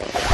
you